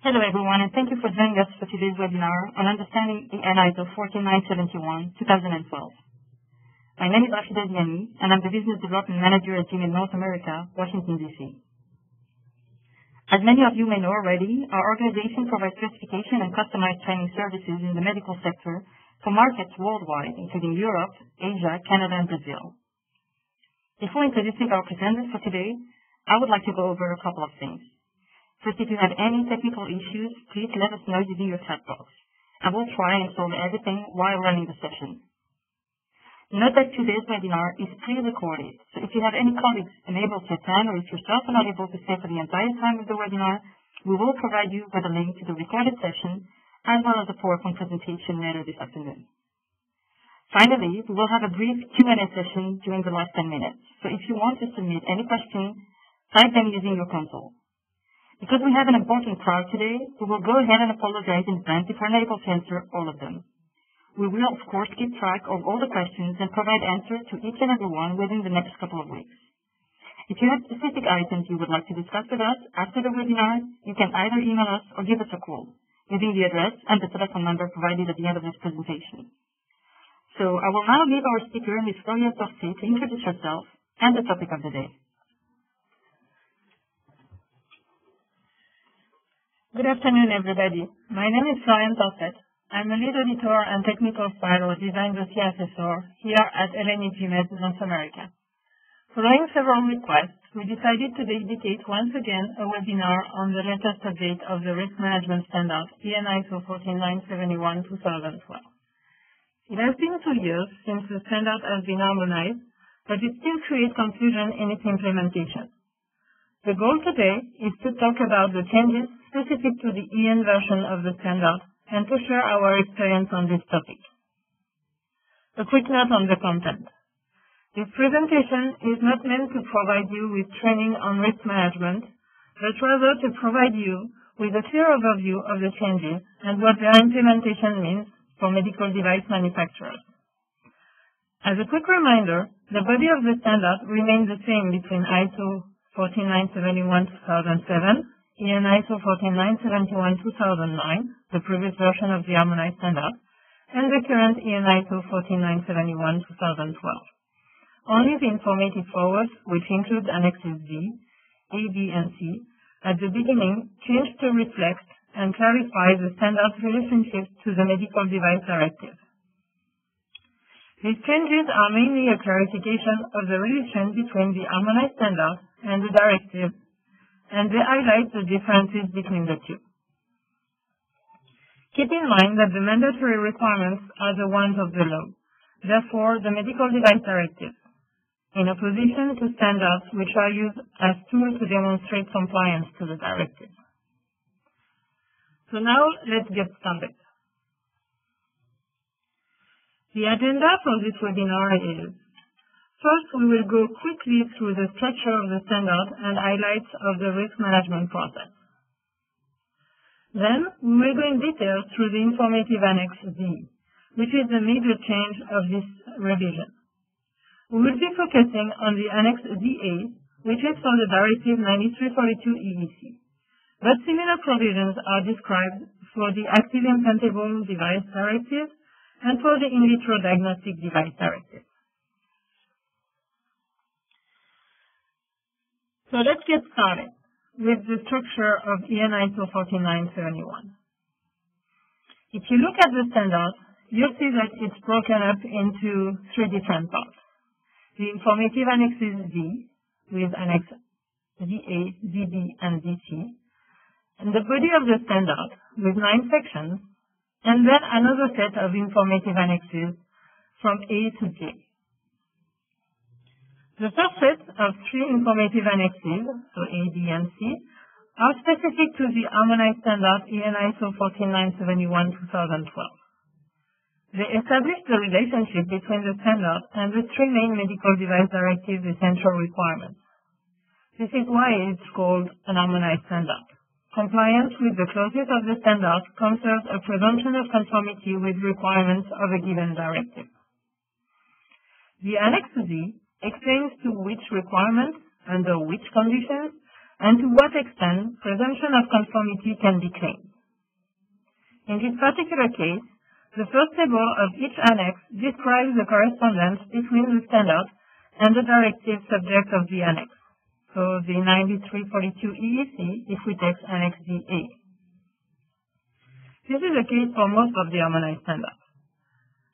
Hello, everyone, and thank you for joining us for today's webinar on understanding EN ISO 14971, 2012. My name is Rafida Ziani, and I'm the Business Development Manager at GMED North America, Washington, D.C. As many of you may know already, our organization provides certification and customized training services in the medical sector for markets worldwide, including Europe, Asia, Canada, and Brazil. Before introducing our presenters for today, I would like to go over a couple of things. First, if you have any technical issues, please let us know using your chat box. I will try and solve everything while running the session. Note that today's webinar is pre-recorded, so if you have any colleagues unable to attend or if yourself are not able to stay for the entire time of the webinar, we will provide you with a link to the recorded session as well as a PowerPoint presentation later this afternoon. Finally, we will have a brief Q&A session during the last 10 minutes, so if you want to submit any questions, type them using your console. Because we have an important crowd today, we will go ahead and apologize in advance if we're not to answer all of them. We will, of course, keep track of all the questions and provide answers to each and every one within the next couple of weeks. If you have specific items you would like to discuss with us after the webinar, you can either email us or give us a call using the address and the telephone number provided at the end of this presentation. So I will now leave our speaker, Ms. Florianne Torset, to introduce herself and the topic of the day. Good afternoon, everybody. My name is Florianne Torset. I'm a lead auditor and technical file or design dossier assessor here at LNE GMED North America. Following several requests, we decided to dedicate once again a webinar on the latest update of the risk management standard, EN ISO 14971-2012. It has been two years since the standard has been harmonized, but it still creates confusion in its implementation. The goal today is to talk about the changes specific to the EN version of the standard and to share our experience on this topic. A quick note on the content. This presentation is not meant to provide you with training on risk management, but rather to provide you with a clear overview of the changes and what their implementation means for medical device manufacturers. As a quick reminder, the body of the standard remains the same between ISO 14971-2007 EN ISO 14971-2009, the previous version of the harmonized standard, and the current EN ISO 14971-2012. Only the informative forward, which includes annexes D, A, B, and C, at the beginning changed to reflect and clarify the standard's relationship to the Medical Device Directive. These changes are mainly a clarification of the relation between the harmonized standard and the directive and they highlight the differences between the two. Keep in mind that the mandatory requirements are the ones of the law, therefore the Medical Device Directive, in opposition to standards which are used as tools to demonstrate compliance to the directive. So now let's get started. The agenda for this webinar is First, we will go quickly through the structure of the standard and highlights of the risk management process. Then, we will go in detail through the informative Annex Z, which is the major change of this revision. We will be focusing on the Annex ZA, which is for the Directive 9342 EEC. But similar provisions are described for the Active Implantable Device Directive and for the In Vitro Diagnostic Device Directive. So let's get started with the structure of EN ISO 14971. If you look at the standard, you'll see that it's broken up into three different parts. The informative annexes Z, with annex ZA, ZB, and ZC, and the body of the standard, with nine sections, and then another set of informative annexes from A to J. The first set of three informative annexes, so A, B, and C, are specific to the harmonized standard EN ISO 14971-2012. They establish the relationship between the standard and the three main medical device directives essential requirements. This is why it's called an harmonized standard. Compliance with the clauses of the standard confers a presumption of conformity with requirements of a given directive. The Annex Z explains to which requirements, under which conditions, and to what extent presumption of conformity can be claimed. In this particular case, the first table of each annex describes the correspondence between the standard and the directive subject of the annex. So the 9342 EEC if we take Annex ZA. This is the case for most of the harmonized standards.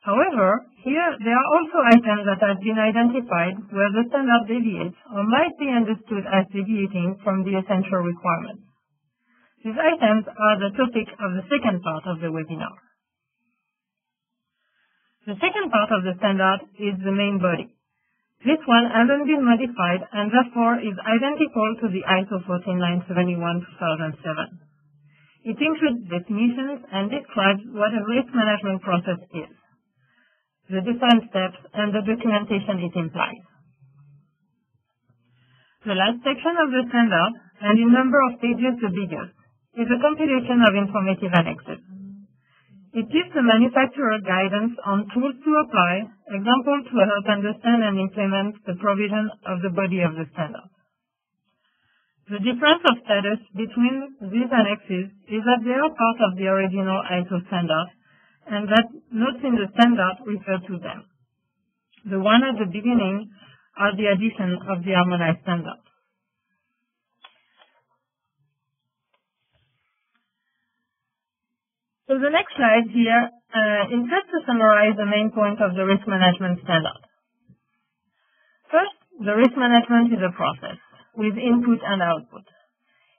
However, here there are also items that have been identified where the standard deviates or might be understood as deviating from the essential requirements. These items are the topic of the second part of the webinar. The second part of the standard is the main body. This one hasn't been modified and therefore is identical to the ISO 14971-2007. It includes definitions and describes what a risk management process is, the different steps, and the documentation it implies. The last section of the standard, and in number of pages the biggest, is a compilation of informative annexes. It gives the manufacturer guidance on tools to apply, examples to help understand and implement the provision of the body of the standard. The difference of status between these annexes is that they are part of the original ISO standard and that notes in the standard refer to them. The one at the beginning are the addition of the harmonized standard. So the next slide here uh, just to summarize the main point of the risk management standard. First, the risk management is a process with input and output.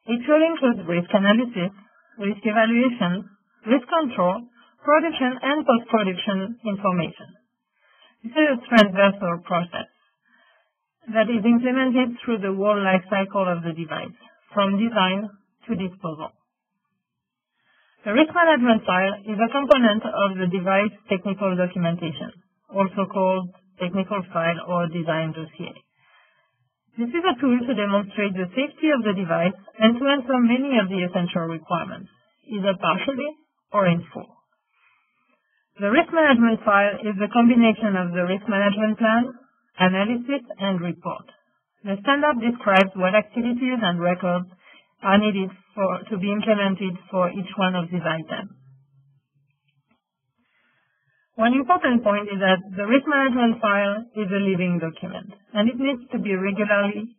It will include risk analysis, risk evaluation, risk control, production and post-production information. This is a transversal process that is implemented through the whole life cycle of the device, from design to disposal. The risk management file is a component of the device technical documentation, also called technical file or design dossier. This is a tool to demonstrate the safety of the device and to answer many of the essential requirements, either partially or in full. The risk management file is a combination of the risk management plan, analysis, and report. The standard describes what activities and records are needed for, to be implemented for each one of these items. One important point is that the risk management file is a living document, and it needs to be regularly,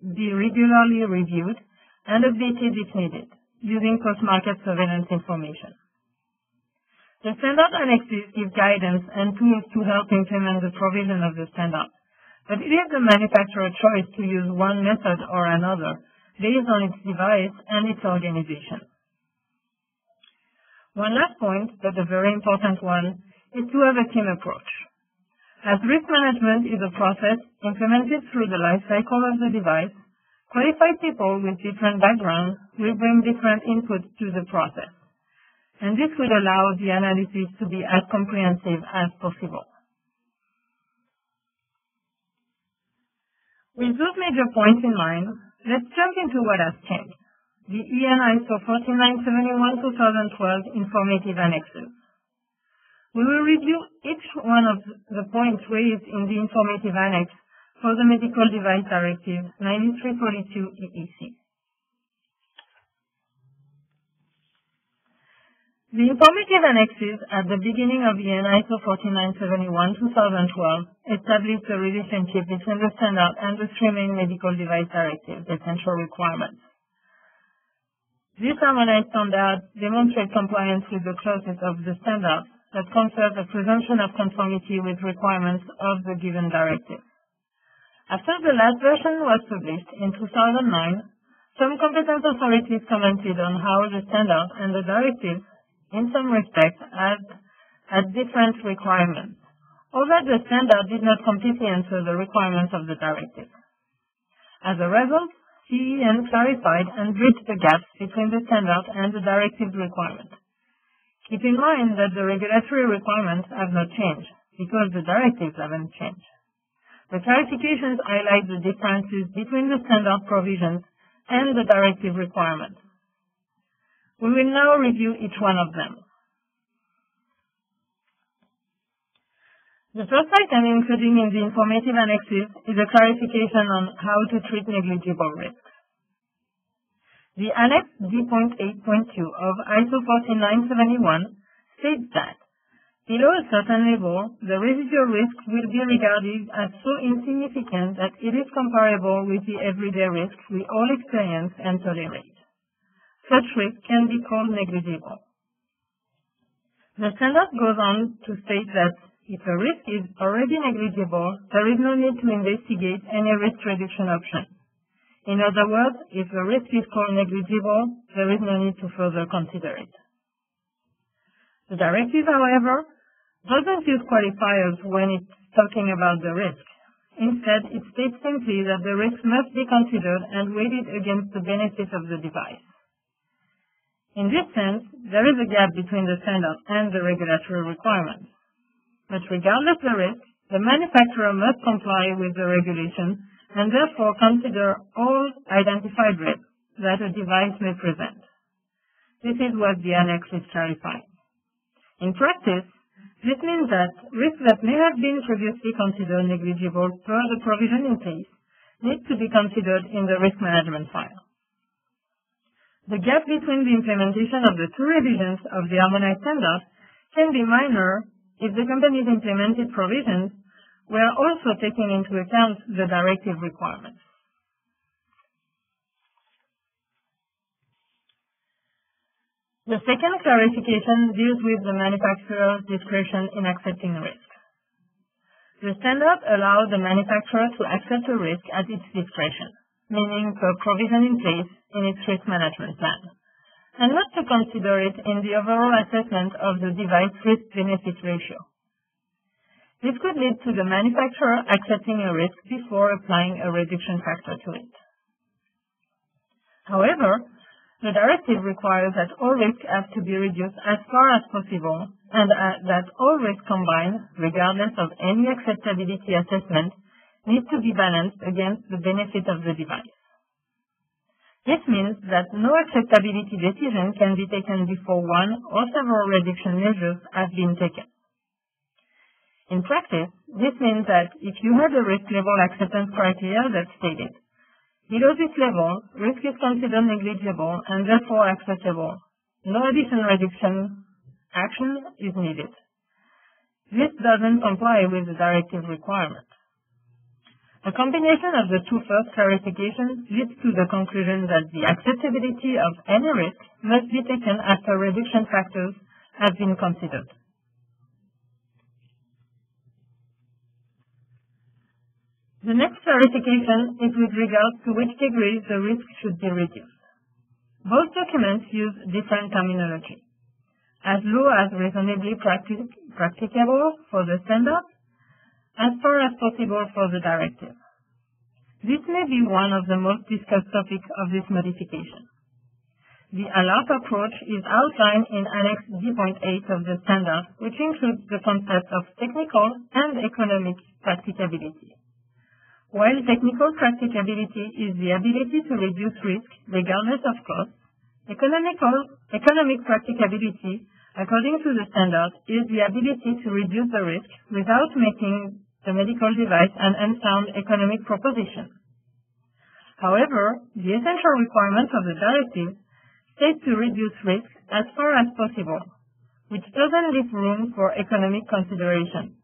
be regularly reviewed and updated if needed, using post-market surveillance information. The standard annexes give guidance and tools to help implement the provision of the standard, but it is the manufacturer's choice to use one method or another based on its device and its organization. One last point, but a very important one, is to have a team approach. As risk management is a process implemented through the life cycle of the device, qualified people with different backgrounds will bring different inputs to the process. And this will allow the analysis to be as comprehensive as possible. With those major points in mind, Let's jump into what has changed. The EN ISO 4971-2012 informative annexes. We will review each one of the points raised in the informative annex for the Medical Device Directive 9342 EEC. The informative annexes at the beginning of the ISO 4971-2012 establish the relationship between the standard and the main medical device directives, essential requirements. This harmonized standard demonstrates compliance with the clauses of the standard that confers a presumption of conformity with requirements of the given directive. After the last version was published in 2009, some competent authorities commented on how the standard and the directive in some respects, had, different requirements, although the standard did not completely answer the requirements of the directive. As a result, CEN clarified and bridged the gaps between the standard and the directive's requirement. Keep in mind that the regulatory requirements have not changed, because the directives haven't changed. The clarifications highlight the differences between the standard provisions and the directive requirements. We will now review each one of them. The first item included in the informative annexes is a clarification on how to treat negligible risks. The Annex D.8.2 of ISO 14971 states that below a certain level, the residual risk will be regarded as so insignificant that it is comparable with the everyday risk we all experience and tolerate. Such risk can be called negligible. The standard goes on to state that if a risk is already negligible, there is no need to investigate any risk reduction option. In other words, if a risk is called negligible, there is no need to further consider it. The directive, however, doesn't use qualifiers when it's talking about the risk. Instead, it states simply that the risk must be considered and weighted against the benefit of the device. In this sense, there is a gap between the standard and the regulatory requirements. But regardless of the risk, the manufacturer must comply with the regulation and therefore consider all identified risks that a device may present. This is what the annex is clarifying. In practice, this means that risks that may have been previously considered negligible per the provision in place need to be considered in the risk management file. The gap between the implementation of the two revisions of the harmonized standard can be minor if the company's implemented provisions were also taking into account the directive requirements. The second clarification deals with the manufacturer's discretion in accepting risk. The standard allows the manufacturer to accept a risk at its discretion, meaning per provision in place in its risk management plan, and not to consider it in the overall assessment of the device risk-benefit ratio. This could lead to the manufacturer accepting a risk before applying a reduction factor to it. However, the directive requires that all risks have to be reduced as far as possible and uh, that all risks combined, regardless of any acceptability assessment, need to be balanced against the benefit of the device. This means that no acceptability decision can be taken before one or several reduction measures have been taken. In practice, this means that if you have a risk level acceptance criteria that stated, below this level, risk is considered negligible and therefore acceptable. No additional reduction action is needed. This doesn't comply with the directive requirement. A combination of the two first clarifications leads to the conclusion that the acceptability of any risk must be taken after reduction factors have been considered. The next clarification is with regard to which degree the risk should be reduced. Both documents use different terminology. As low as reasonably practic practicable for the standard, as far as possible for the directive. This may be one of the most discussed topics of this modification. The ALARP approach is outlined in Annex D.8 of the standard, which includes the concept of technical and economic practicability. While technical practicability is the ability to reduce risk regardless of cost, economic practicability, according to the standard, is the ability to reduce the risk without making the medical device an unsound economic proposition. However, the essential requirement of the directive states to reduce risk as far as possible, which doesn't leave room for economic consideration.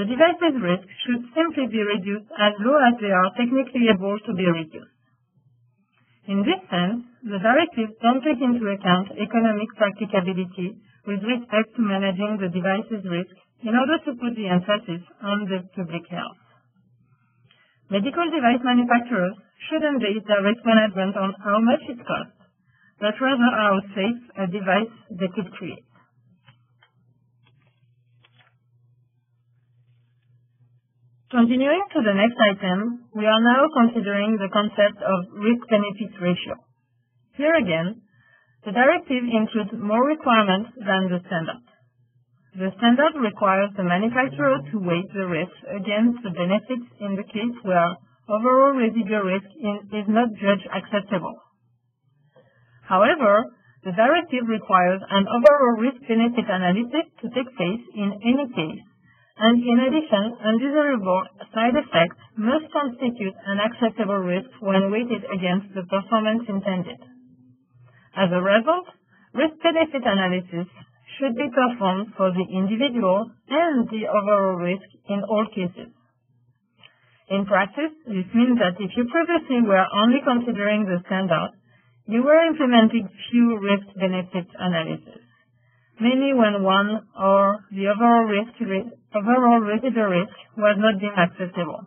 The device's risk should simply be reduced as low as they are technically able to be reduced. In this sense, the directives don't take into account economic practicability with respect to managing the device's risk in order to put the emphasis on the public health. Medical device manufacturers shouldn't base their risk management on how much it costs, but rather how safe a device they could create. Continuing to the next item, we are now considering the concept of risk-benefit ratio. Here again, the directive includes more requirements than the standard. The standard requires the manufacturer to weigh the risks against the benefits in the case where overall residual risk is not judged acceptable. However, the directive requires an overall risk-benefit analysis to take place in any case and in addition, undesirable side effects must constitute an acceptable risk when weighted against the performance intended. As a result, risk-benefit analysis should be performed for the individual and the overall risk in all cases. In practice, this means that if you previously were only considering the standard, you were implementing few risk-benefit analysis, mainly when one or the overall risk, overall residual risk was not deemed acceptable.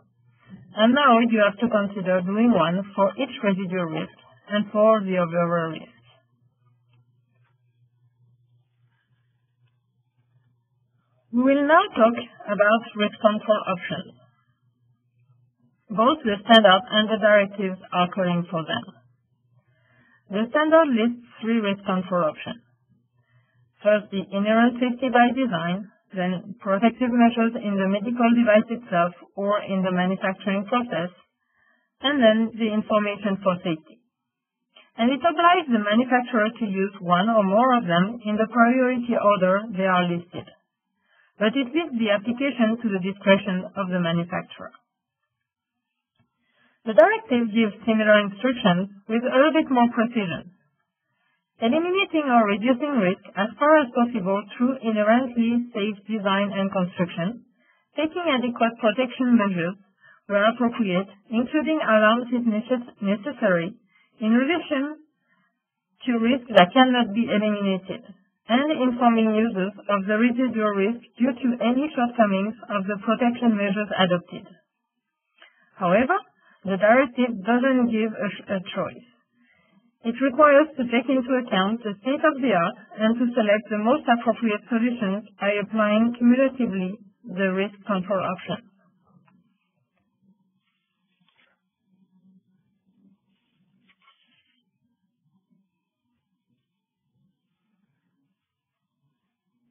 And now you have to consider doing one for each residual risk and for the overall risk. We will now talk about risk control options. Both the standard and the directives are calling for them. The standard lists three risk control options. First, the inherent safety by design, then protective measures in the medical device itself or in the manufacturing process, and then the information for safety. And it obliges the manufacturer to use one or more of them in the priority order they are listed but it leaves the application to the discretion of the manufacturer. The directive gives similar instructions with a little bit more precision. Eliminating or reducing risk as far as possible through inherently safe design and construction, taking adequate protection measures where appropriate, including alarms if necessary, in relation to risks that cannot be eliminated and informing users of the residual risk due to any shortcomings of the protection measures adopted. However, the directive doesn't give a, a choice. It requires to take into account the state of the art and to select the most appropriate solutions by applying cumulatively the risk control options.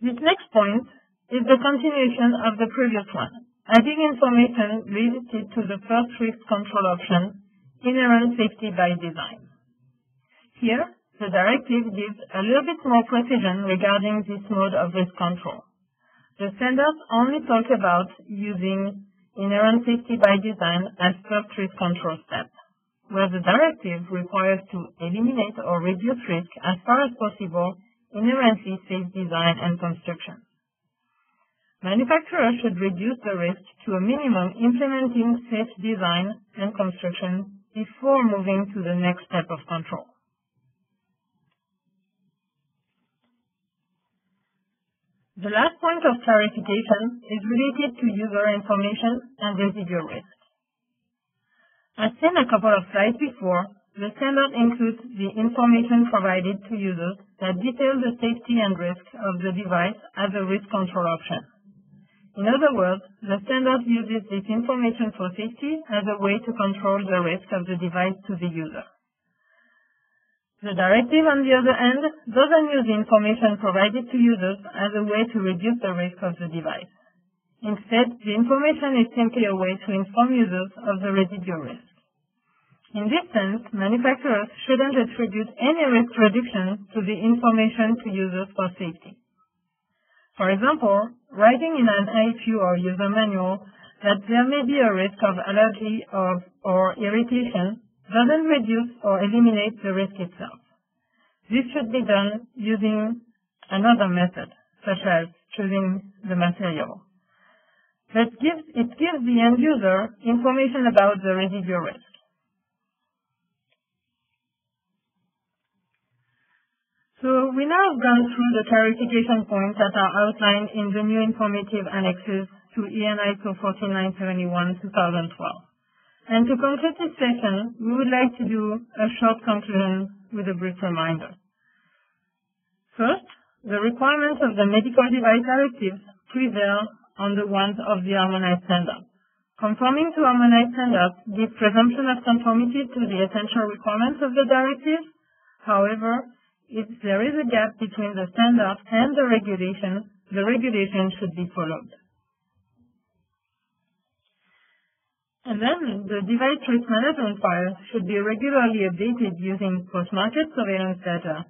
This next point is the continuation of the previous one, adding information related to the first risk control option, inherent safety by design. Here, the directive gives a little bit more precision regarding this mode of risk control. The standards only talk about using inherent safety by design as first risk control step, where the directive requires to eliminate or reduce risk as far as possible inherently safe design and construction. Manufacturers should reduce the risk to a minimum implementing safe design and construction before moving to the next step of control. The last point of clarification is related to user information and residual risk. As seen a couple of slides before, the standard includes the information provided to users that detail the safety and risk of the device as a risk control option. In other words, the standard uses this information for safety as a way to control the risk of the device to the user. The directive, on the other hand, doesn't use the information provided to users as a way to reduce the risk of the device. Instead, the information is simply a way to inform users of the residual risk. In this sense, manufacturers shouldn't attribute any risk reduction to the information to users for safety. For example, writing in an IFU or user manual that there may be a risk of allergy or, or irritation doesn't reduce or eliminate the risk itself. This should be done using another method, such as choosing the material. That it gives the end user information about the residual risk. So we now have gone through the clarification points that are outlined in the new informative annexes to EN ISO 14971-2012. And to conclude this session, we would like to do a short conclusion with a brief reminder. First, the requirements of the medical device directives prevail on the ones of the harmonized standard. Conforming to harmonized standards gives presumption of conformity to the essential requirements of the directive. However, if there is a gap between the standard and the regulation, the regulation should be followed. And then the device risk management file should be regularly updated using post-market surveillance data.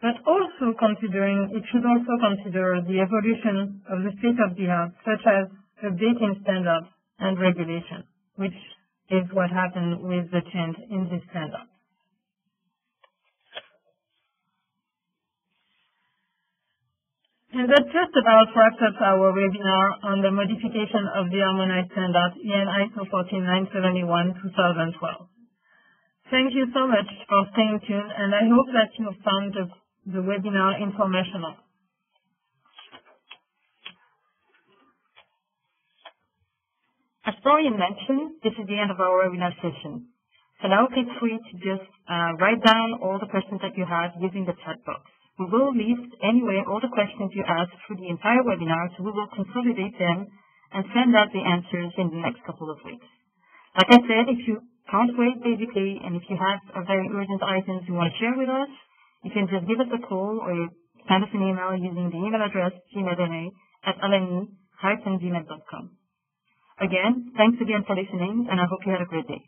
but also considering, it should also consider the evolution of the state of the art, such as updating standards and regulation, which is what happened with the change in this standard. And that just about wraps up our webinar on the modification of the harmonized standard EN ISO 14971 2012. Thank you so much for staying tuned and I hope that you found the, the webinar informational. As Florianne mentioned, this is the end of our webinar session. So now feel free to just uh, write down all the questions that you have using the chat box. We will list anyway all the questions you asked through the entire webinar, so we will consolidate them and send out the answers in the next couple of weeks. Like I said, if you can't wait basically, and if you have a very urgent items you want to share with us, you can just give us a call or send us an email using the email address gmed.na at lne-gmed.com. Again, thanks again for listening, and I hope you had a great day.